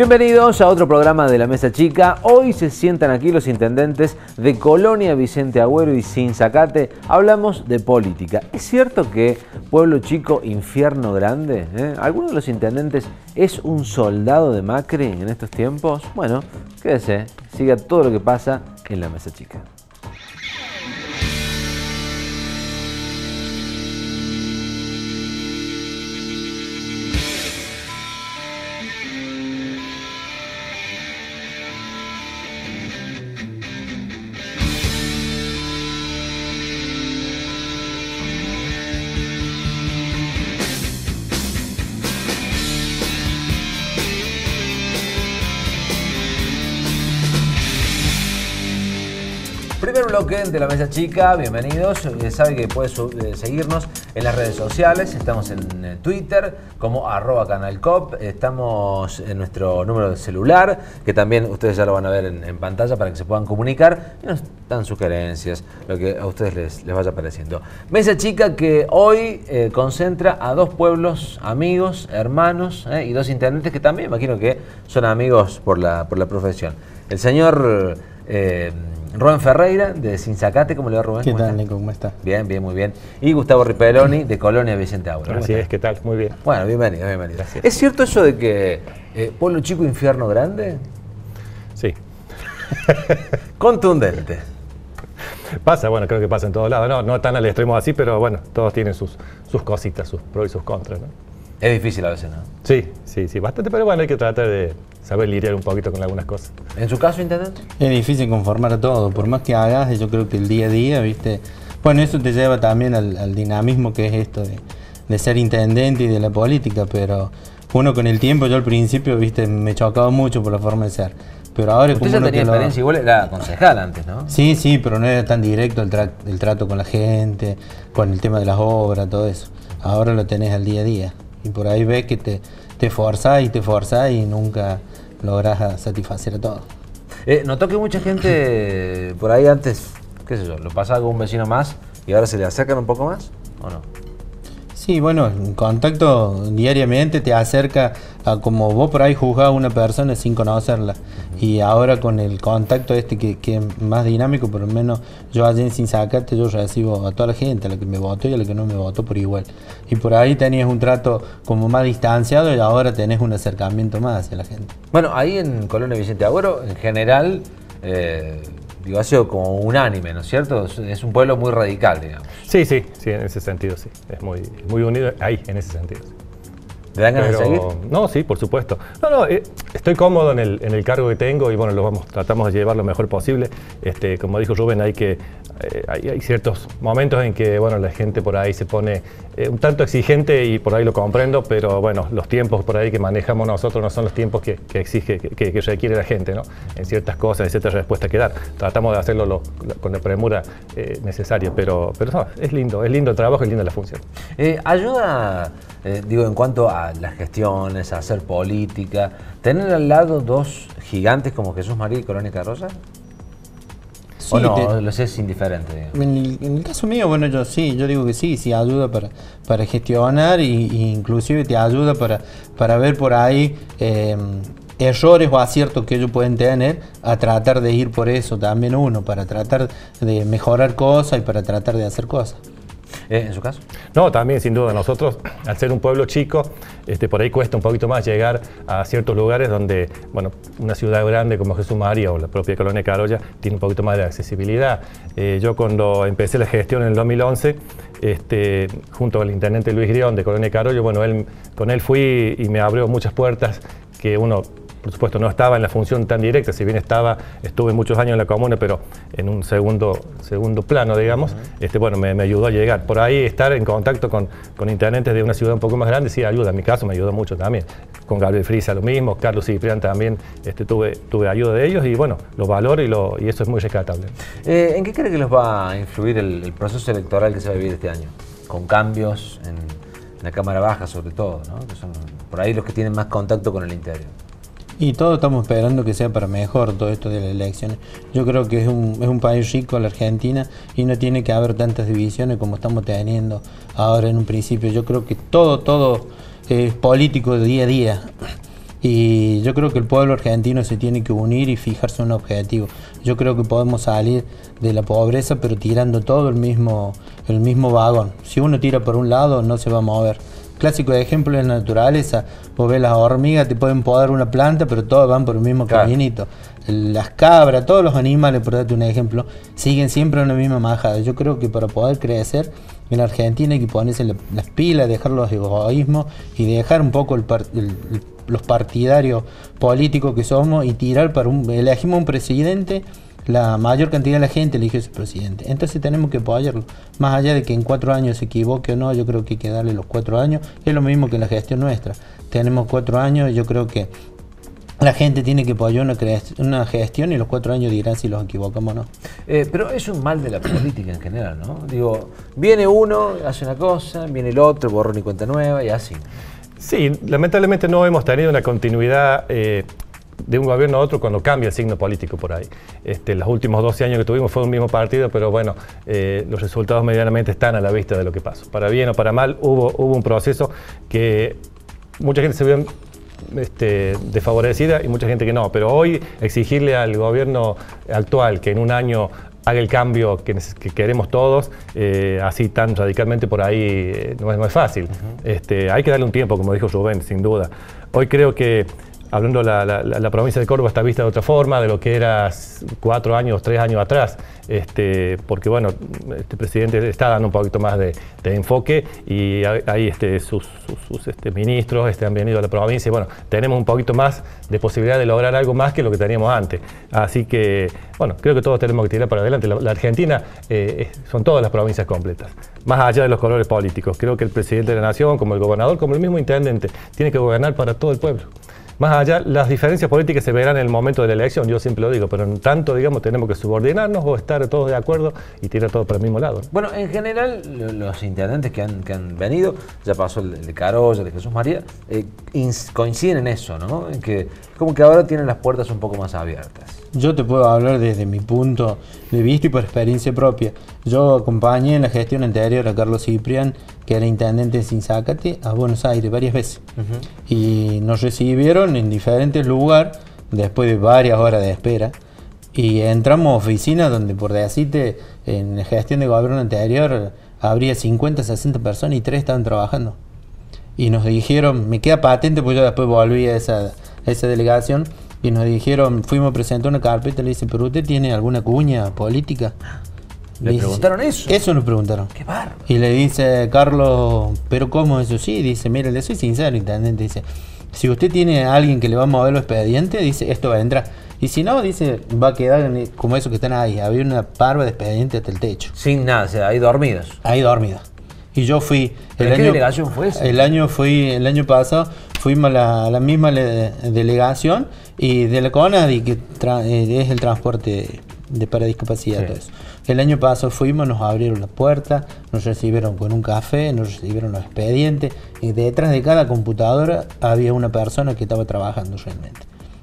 Bienvenidos a otro programa de la Mesa Chica. Hoy se sientan aquí los intendentes de Colonia Vicente Agüero y Sinzacate. Hablamos de política. ¿Es cierto que Pueblo Chico, Infierno Grande? ¿Eh? ¿Alguno de los intendentes es un soldado de Macri en estos tiempos? Bueno, quédese, siga todo lo que pasa en la Mesa Chica. Bloque de la mesa chica, bienvenidos. Ya sabe que puede eh, seguirnos en las redes sociales. Estamos en eh, Twitter como arroba canalcop. Estamos en nuestro número de celular, que también ustedes ya lo van a ver en, pantalla para que se puedan comunicar. Y nos dan sugerencias, lo que a ustedes les, les vaya pareciendo. Mesa chica que hoy eh, concentra a dos pueblos amigos, hermanos y dos intendentes que también imagino que son amigos por la, por la profesión. El señor... Rubén Ferreira, de Sinzacate, ¿cómo le va Rubén? ¿Qué tal, Nico? ¿Cómo está? Bien, bien, muy bien. Y Gustavo Ripeloni, de Colonia Vicente Aura. Así es, ¿qué tal? Muy bien. Bueno, bienvenido, bienvenido. Gracias. ¿Es cierto eso de que eh, Pueblo Chico, Infierno Grande? Sí. Contundente. Pasa, bueno, creo que pasa en todos lados. No, no tan al extremo así, pero bueno, todos tienen sus, sus cositas, sus pros y sus contras, ¿no? Es difícil a veces, ¿no? Sí, sí, sí, bastante, pero bueno, hay que tratar de saber lidiar un poquito con algunas cosas. ¿En su caso, intendente? Es difícil conformar todo, por más que hagas, yo creo que el día a día, ¿viste? Bueno, eso te lleva también al, dinamismo que es esto de, ser intendente y de la política, pero uno con el tiempo, yo al principio, ¿viste? Me chocaba mucho por la forma de ser. Pero ahora Usted ya tenía experiencia, igual era concejal antes, ¿no? Sí, sí, pero no era tan directo el, el trato con la gente, con el tema de las obras, todo eso. Ahora lo tenés al día a día. Y por ahí ves que te, te forzás y te forzás y nunca logras satisfacer a todo. Eh, ¿Notó que mucha gente por ahí antes, qué sé yo, lo pasaba con un vecino más y ahora se le acercan un poco más o no? Sí, bueno, en contacto diariamente te acerca a como vos por ahí juzgás a una persona sin conocerla. Y ahora con el contacto este que, es más dinámico, por lo menos yo allí sin sacarte, yo recibo a toda la gente, a la que me votó y a la que no me votó por igual. Y por ahí tenías un trato como más distanciado y ahora tenés un acercamiento más hacia la gente. Bueno, ahí en Colonia Vicente Agüero, en general, eh, sido como unánime, ¿no es cierto? Es un pueblo muy radical, digamos. Sí, sí, sí, en ese sentido sí. Es muy, muy unido ahí, en ese sentido. ¿Le dan ganas de seguir? No, sí, por supuesto. No, no, eh, estoy cómodo en el, en el, cargo que tengo y bueno, lo vamos, tratamos de llevar lo mejor posible. Este, como dijo Rubén, hay que eh, hay, ciertos momentos en que bueno, la gente por ahí se pone eh, un tanto exigente y por ahí lo comprendo, pero bueno, los tiempos por ahí que manejamos nosotros no son los tiempos que, exige, que, requiere la gente, ¿no? En ciertas cosas, en ciertas respuestas que dar. Tratamos de hacerlo con la premura eh, necesaria, pero, pero es lindo, es lindo el trabajo, es linda la función. ayuda, digo, en cuanto a las gestiones, a hacer política, tener al lado dos gigantes como Jesús María y Crónica Rosa. ¿O no? ¿Los es indiferente? En el, caso mío, bueno, yo sí, yo digo que sí, sí ayuda para, para gestionar y, inclusive te ayuda para, para ver por ahí em, errores o aciertos que ellos pueden tener a tratar de ir por eso también uno, para tratar de mejorar cosas y para tratar de hacer cosas. ¿Eh? ¿En su caso? No, también sin duda. Nosotros, al ser un pueblo chico, este, por ahí cuesta un poquito más llegar a ciertos lugares donde, bueno, una ciudad grande como Jesús María o la propia Colonia Carolla tiene un poquito más de accesibilidad. Eh, yo cuando empecé la gestión en el 2011, este, junto al intendente Luis Grión de Colonia Carolla, bueno, él, con él fui y me abrió muchas puertas que uno por supuesto no estaba en la función tan directa, si bien estaba, estuve muchos años en la comuna, pero en un segundo, segundo plano, digamos, este, bueno, me, ayudó a llegar. Por ahí estar en contacto con, con, intendentes de una ciudad un poco más grande, sí ayuda, en mi caso me ayudó mucho también. Con Gabriel Frisa lo mismo, Carlos Ciprián también, este, tuve, tuve ayuda de ellos y bueno, lo valoro y, lo, y eso es muy rescatable. Eh, ¿En qué cree que los va a influir el, proceso electoral que se va a vivir este año? Con cambios en la Cámara Baja sobre todo, ¿no? que son por ahí los que tienen más contacto con el interior. Y todos estamos esperando que sea para mejor todo esto de las elecciones. Yo creo que es un, es un país rico la Argentina y no tiene que haber tantas divisiones como estamos teniendo ahora en un principio. Yo creo que todo, todo es político de día a día. Y yo creo que el pueblo argentino se tiene que unir y fijarse un objetivo. Yo creo que podemos salir de la pobreza, pero tirando todo el mismo, el mismo vagón. Si uno tira por un lado, no se va a mover. Clásico ejemplo en la naturaleza, vos ves las hormigas, te pueden podar una planta, pero todas van por el mismo caminito. Las cabras, todos los animales, por darte un ejemplo, siguen siempre en la misma majada. Yo creo que para poder crecer en Argentina hay que ponerse las pilas, dejar los egoísmos y dejar un poco los partidarios políticos que somos y tirar para un... Elegimos un presidente la mayor cantidad de la gente eligió ese presidente. Entonces tenemos que apoyarlo. Más allá de que en cuatro años se equivoque o no, yo creo que hay que darle los cuatro años. Es lo mismo que la gestión nuestra. Tenemos cuatro años, yo creo que la gente tiene que apoyar una, una gestión y los cuatro años dirán si los equivocamos o no. Eh, pero es un mal de la política en general, ¿no? Digo, viene uno, hace una cosa, viene el otro, borrón y cuenta nueva y así. Sí, lamentablemente no hemos tenido una continuidad eh, de un gobierno a otro cuando cambia el signo político por ahí. Este, los últimos 12 años que tuvimos fue un mismo partido, pero bueno, eh, los resultados medianamente están a la vista de lo que pasó. Para bien o para mal, hubo, hubo un proceso que mucha gente se vio este, desfavorecida y mucha gente que no. Pero hoy exigirle al gobierno actual que en un año haga el cambio que, queremos todos, eh, así tan radicalmente por ahí eh, no, es, no, es, fácil. este, hay que darle un tiempo, como dijo Rubén, sin duda. Hoy creo que hablando la, la, provincia de Córdoba está vista de otra forma de lo que era cuatro años, tres años atrás, este, porque bueno, este presidente está dando un poquito más de, enfoque y ahí este, sus, este, ministros este, han venido a la provincia y bueno, tenemos un poquito más de posibilidad de lograr algo más que lo que teníamos antes. Así que bueno, creo que todos tenemos que tirar para adelante. La, Argentina eh, son todas las provincias completas, más allá de los colores políticos. Creo que el presidente de la nación, como el gobernador, como el mismo intendente, tiene que gobernar para todo el pueblo. Más allá, las diferencias políticas se verán en el momento de la elección, yo siempre lo digo, pero en tanto, digamos, tenemos que subordinarnos o estar todos de acuerdo y tirar todo para el mismo lado. Bueno, en general, los intendentes que han, venido, ya pasó el de Carolla, de Jesús María, eh, coinciden en eso, ¿no? En que como que ahora tienen las puertas un poco más abiertas. Yo te puedo hablar desde mi punto de vista y por experiencia propia. Yo acompañé en la gestión anterior a Carlos Ciprián, que era intendente de Sinzacate, a Buenos Aires varias veces. Y nos recibieron en diferentes lugares, después de varias horas de espera. Y entramos a oficinas donde, por decirte, en la gestión de gobierno anterior habría 50, 60 personas y tres estaban trabajando. Y nos dijeron, me queda patente, pues yo después volví a esa, a esa delegación y nos dijeron, fuimos a presentar una carpeta, le dice, pero usted tiene alguna cuña política. ¿Le, preguntaron eso? Eso nos preguntaron. Qué. Y le dice Carlos, ¿pero cómo eso? Sí, dice, mire, le soy sincero, intendente, dice, si usted tiene a alguien que le va a mover los expedientes, dice, esto va a entrar. Y si no, dice, va a quedar como eso que están ahí. Había una parva de expedientes hasta el techo. Sin nada, o sea, ahí dormidos. Ahí dormidos. Y yo fui. El ¿Qué delegación fue esa? El año, fui, el año pasado fuimos a la, misma delegación y de la CONADI, que eh, es el transporte de para discapacidad. eso. El año pasado fuimos, nos abrieron las puertas, nos recibieron con un café, nos recibieron los expedientes y detrás de cada computadora había una persona que estaba trabajando realmente.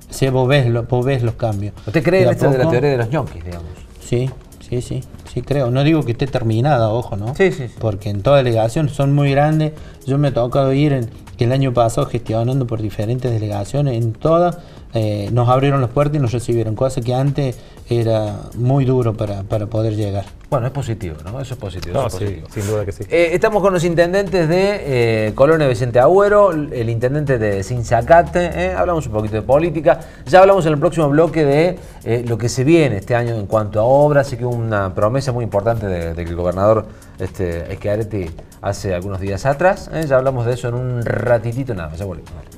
O sea, vos ves, vos ves los cambios. ¿Usted cree en esto de la teoría de los yonkis, digamos? Sí, sí, sí, sí creo. No digo que esté terminada, ojo, ¿no? Sí, sí, sí. Porque en toda delegación son muy grandes. Yo me he tocado ir en, el año pasado gestionando por diferentes delegaciones, en todas eh, nos abrieron las puertas y nos recibieron, cosa que antes era muy duro para, poder llegar. Bueno, es positivo, ¿no? Eso es positivo. sin duda que sí. Eh, estamos con los intendentes de eh, Colonia Vicente Agüero, el intendente de Sinzacate, eh, hablamos un poquito de política, ya hablamos en el próximo bloque de lo que se viene este año en cuanto a obras, sé que hubo una promesa muy importante de, que el gobernador este, Esquiareti hace algunos días atrás, ya hablamos de eso en un ratitito nada ya volvemos.